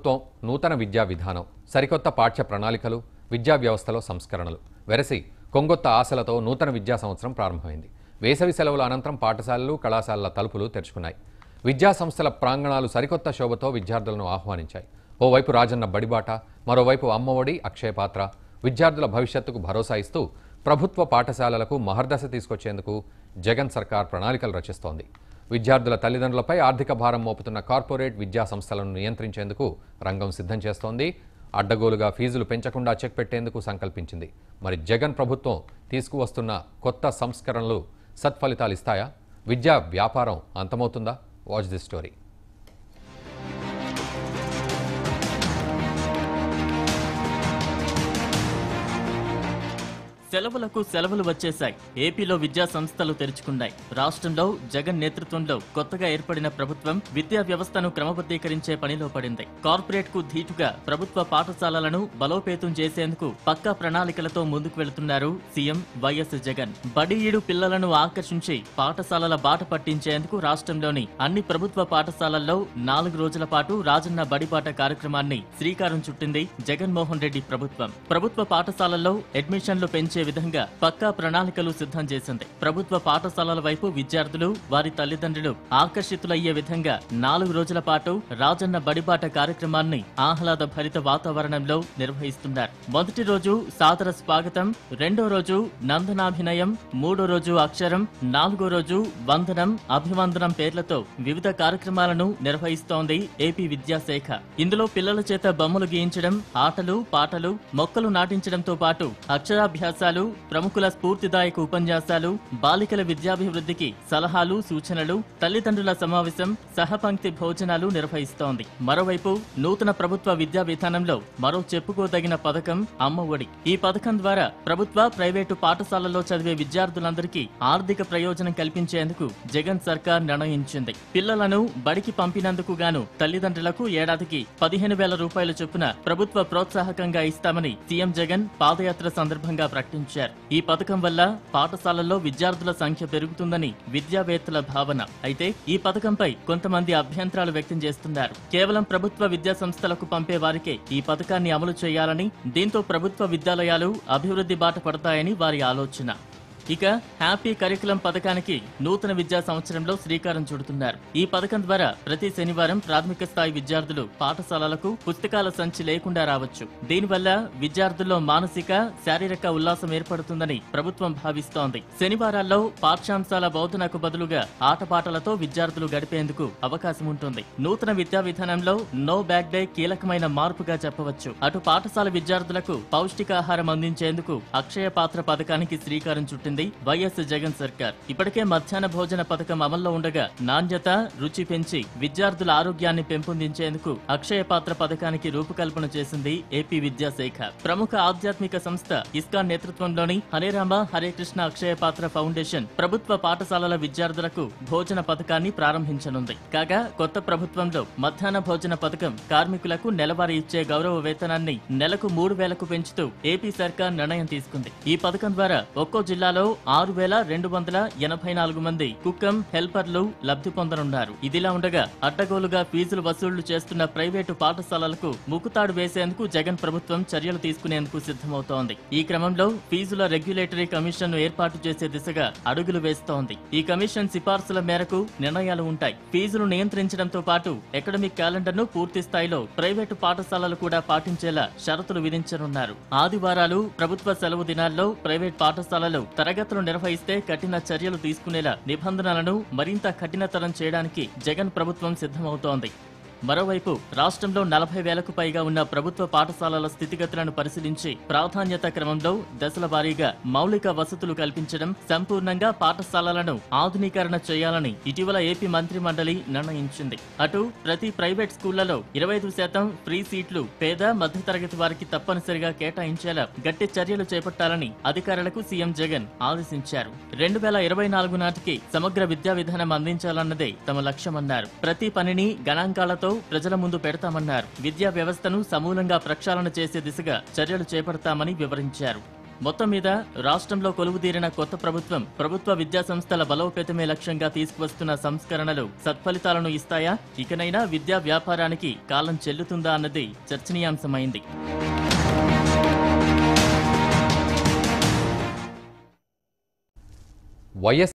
ప్రభుత్వం నూతన విద్యా విధానం సరికొత్త పాఠ్య ప్రణాళికలు విద్యా వ్యవస్థలో సంస్కరణలు. వెరసి కొంగొత్త ఆశలతో నూతన విద్యా సంవత్సరం ప్రారంభమైంది. వేసవి సెలవుల అనంతరం పాఠశాలలు కళాశాలల తలుపులు తెరుచుకున్నాయి. విద్యా సంస్థల ప్రాంగణాలు సరికొత్త శోభతో విద్యార్థులను ఆహ్వానించాయి. ఓవైపు రాజన్న బడిబాట మరోవైపు అమ్మఒడి అక్షయపాత్ర విద్యార్థుల భవిష్యత్తుకు భరోసా ఇస్తూ ప్రభుత్వ పాఠశాలలకు మహర్దశ తీసుకొచ్చేందుకు జగన్ సర్కార్ ప్రణాళికలు రచిస్తోంది. విద్యార్థుల తల్లిదండ్రులపై ఆర్థిక భారం మోపుతున్న కార్పొరేట్ విద్యా సంస్థలను నియంత్రించేందుకు రంగం సిద్ధం చేస్తోంది. అడ్డగోలుగా ఫీజులు పెంచకుండా చెక్ పెట్టేందుకు సంకల్పించింది. మరి జగన్ ప్రభుత్వం తీసుకువస్తున్న కొత్త సంస్కరణలు సత్ఫలితాలు ఇస్తాయా? విద్యా వ్యాపారం అంతమవుతుందా? Watch the story. సెలవులకు సెలవులు వచ్చేశాయి. ఏపీలో విద్యా సంస్థలు తెరుచుకున్నాయి. రాష్ట్రంలో జగన్ నేతృత్వంలో కొత్తగా ఏర్పడిన ప్రభుత్వం విద్యా వ్యవస్థను క్రమబద్ధీకరించే పనిలో పడింది. కార్పొరేట్కు ధీటుగా ప్రభుత్వ పాఠశాలలను బలోపేతం చేసేందుకు పక్కా ప్రణాళికలతో ముందుకు వెళుతున్నారు సీఎం వైఎస్ జగన్. బడిఈడు పిల్లలను ఆకర్షించి పాఠశాలల బాట పట్టించేందుకు రాష్ట్రంలోని అన్ని ప్రభుత్వ పాఠశాలల్లో నాలుగు రోజుల పాటు రాజన్న బడిపాట కార్యక్రమాన్ని శ్రీకారం చుట్టింది జగన్మోహన్ రెడ్డి ప్రభుత్వం. ప్రభుత్వ పాఠశాలల్లో అడ్మిషన్లు పెంచే విధంగా పక్కా ప్రణాళికలు సిద్ధం చేసింది. ప్రభుత్వ పాఠశాలల వైపు విద్యార్థులు వారి తల్లిదండ్రులు ఆకర్షితులయ్యే విధంగా నాలుగు రోజుల పాటు రాజన్న బడిబాట కార్యక్రమాన్ని ఆహ్లాద భరిత వాతావరణంలో నిర్వహిస్తున్నారు. మొదటి రోజు సాదర స్వాగతం రెండో రోజు నందనాభినయం మూడో రోజు అక్షరం నాలుగో రోజు వందనం అభివందనం పేర్లతో వివిధ కార్యక్రమాలను నిర్వహిస్తోంది ఏపీ విద్యాశాఖ. ఇందులో పిల్లల చేత బొమ్మలు గీయించడం ఆటలు పాటలు మొక్కలు నాటించడంతో పాటు అక్షరాభ్యాసాలు ప్రముఖుల స్ఫూర్తిదాయక ఉపన్యాసాలు బాలికల విద్యాభివృద్ధికి సలహాలు సూచనలు తల్లిదండ్రుల సమావేశం సహపంక్తి భోజనాలు నిర్వహిస్తోంది. మరోవైపు నూతన ప్రభుత్వ విద్యా విధానంలో మరో చెప్పుకోదగిన పథకం అమ్మ ఒడి. ఈ పథకం ద్వారా ప్రభుత్వ ప్రైవేటు పాఠశాలల్లో చదివే విద్యార్థులందరికీ ఆర్థిక ప్రయోజనం కల్పించేందుకు జగన్ సర్కార్ నిర్ణయించింది. పిల్లలను బడికి పంపినందుకు గాను తల్లిదండ్రులకు ఏడాదికి పదిహేను వేల రూపాయల చొప్పున ప్రభుత్వ ప్రోత్సాహకంగా ఇస్తామని సీఎం జగన్ పాదయాత్ర సందర్భంగా ప్రకటించారు. ఈ పథకం వల్ల పాఠశాలల్లో విద్యార్థుల సంఖ్య పెరుగుతుందని విద్యావేత్తల భావన. అయితే ఈ పథకంపై కొంతమంది అభ్యంతరాలు వ్యక్తం చేస్తున్నారు. కేవలం ప్రభుత్వ విద్యా సంస్థలకు పంపే వారికే ఈ పథకాన్ని అమలు చేయాలని దీంతో ప్రభుత్వ విద్యాలయాలు అభివృద్ధి బాట పడతాయని వారి ఆలోచన. ఇక హ్యాపీ కరికులం పథకానికి నూతన విద్యా సంవత్సరంలో శ్రీకారం చుడుతున్నారు. ఈ పథకం ద్వారా ప్రతి శనివారం ప్రాథమిక స్థాయి విద్యార్థులు పాఠశాలలకు పుస్తకాల సంచి లేకుండా రావచ్చు. దీనివల్ల విద్యార్థుల్లో మానసిక శారీరక ఉల్లాసం ఏర్పడుతుందని ప్రభుత్వం భావిస్తోంది. శనివారాల్లో పాఠ్యాంశాల బోధనకు బదులుగా ఆటపాటలతో విద్యార్థులు గడిపేందుకు అవకాశం ఉంటుంది. నూతన విద్యా విధానంలో నో బ్యాక్ డే కీలకమైన మార్పుగా చెప్పవచ్చు. అటు పాఠశాల విద్యార్థులకు పౌష్టికాహారం అందించేందుకు అక్షయ పాత్ర పథకానికి శ్రీకారం చుట్టింది వైఎస్ జగన్ సర్కార్. ఇప్పటికే మధ్యాహ్న భోజన పథకం అమల్లో ఉండగా నాణ్యత రుచి పెంచి విద్యార్థుల ఆరోగ్యాన్ని పెంపొందించేందుకు అక్షయ పాత్ర పథకానికి రూపకల్పన చేసింది ఏపీ విద్యాశాఖ. ప్రముఖ ఆధ్యాత్మిక సంస్థ ఇస్కాన్ నేతృత్వంలోని హరే రామ హరే కృష్ణ అక్షయ పాత్ర ఫౌండేషన్ ప్రభుత్వ పాఠశాలల విద్యార్థులకు భోజన పథకాన్ని ప్రారంభించనుంది. కాగా కొత్త ప్రభుత్వంలో మధ్యాహ్న భోజన పథకం కార్మికులకు నెలవారీ ఇచ్చే గౌరవ వేతనాన్ని నెలకు మూడు వేలకు పెంచుతూ ఏపీ సర్కార్ నిర్ణయం తీసుకుంది. ఈ పథకం ద్వారా ఒక్కో జిల్లాలో ఆరు వేల రెండు వందల ఎనభై నాలుగు మంది కుక్కం హెల్పర్లు లబ్ధి పొందనున్నారు. ఇదిలా ఉండగా అడ్డగోలుగా ఫీజులు వసూళ్ళు చేస్తున్న ప్రైవేటు పాఠశాలలకు ముక్కుతాడు వేసేందుకు జగన్ ప్రభుత్వం చర్యలు తీసుకునేందుకు సిద్ధమవుతోంది. ఈ క్రమంలో ఫీజుల రెగ్యులేటరీ కమిషన్ను ఏర్పాటు చేసే దిశగా అడుగులు వేస్తోంది. ఈ కమిషన్ సిఫార్సుల మేరకు నిర్ణయాలు ఉంటాయి. ఫీజులు నియంత్రించడంతో పాటు అకాడమిక్ క్యాలెండర్ను పూర్తి స్థాయిలో ప్రైవేటు పాఠశాలలు కూడా పాటించేలా షరతులు విధించనున్నారు. ఆదివారాలు ప్రభుత్వ సెలవు దినాల్లో ప్రైవేట్ పాఠశాలలు తరగతులు నిర్వహిస్తే కఠిన చర్యలు తీసుకునేలా నిబంధనలను మరింత కఠినతరం చేయడానికి జగన్ ప్రభుత్వం సిద్ధమవుతోంది. మరోవైపు రాష్ట్రంలో నలభై వేలకు పైగా ఉన్న ప్రభుత్వ పాఠశాలల స్థితిగతులను పరిశీలించి ప్రాధాన్యత క్రమంలో దశల వారీగా మౌలిక వసతులు కల్పించడం సంపూర్ణంగా పాఠశాలలను ఆధునీకరణ చేయాలని ఇటీవల ఏపీ మంత్రి మండలి నిర్ణయించింది. అటు ప్రతి ప్రైవేట్ స్కూళ్ళలో ఇరవై ఐదు శాతం ఫ్రీ సీట్లు పేద మధ్యతరగతి వారికి తప్పనిసరిగా కేటాయించేలా గట్టి చర్యలు చేపట్టాలని అధికారులకు సీఎం జగన్ ఆదేశించారు. రెండు వేల ఇరవై నాలుగు నాటికి సమగ్ర విద్యా విధానం అందించాలన్నదే తమ లక్ష్యమన్నారు. ప్రతి పనిని గణాంకాలతో ప్రజల ముందు పెడతామన్నారు. విద్యా వ్యవస్థను సమూలంగా ప్రక్షాళన చేసే దిశగా చర్యలు చేపడతామని వివరించారు. మొత్తం మీద రాష్ట్రంలో కొలువుదీరిన కొత్త ప్రభుత్వం ప్రభుత్వ విద్యా సంస్థల బలోపేతమే లక్ష్యంగా తీసుకువస్తున్న సంస్కరణలు సత్ఫలితాలను ఇస్తాయా? ఇకనైనా విద్యా వ్యాపారానికి కాలం చెల్లుతుందా అన్నది చర్చనీయాంశమైంది. వైఎస్